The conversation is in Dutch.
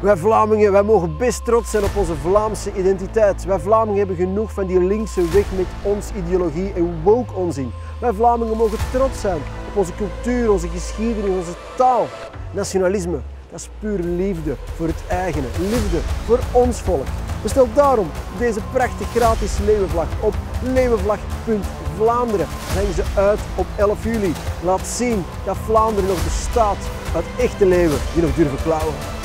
Wij Vlamingen, wij mogen best trots zijn op onze Vlaamse identiteit. Wij Vlamingen hebben genoeg van die linkse weg met ons ideologie en woke onzin. Wij Vlamingen mogen trots zijn op onze cultuur, onze geschiedenis, onze taal. Nationalisme, dat is puur liefde voor het eigene, liefde voor ons volk. Dus Bestel daarom deze prachtig gratis leeuwenvlag op leeuwenvlag.vlaanderen. Hang ze uit op 11 juli. Laat zien dat Vlaanderen nog bestaat uit echte leeuwen die nog durven klauwen.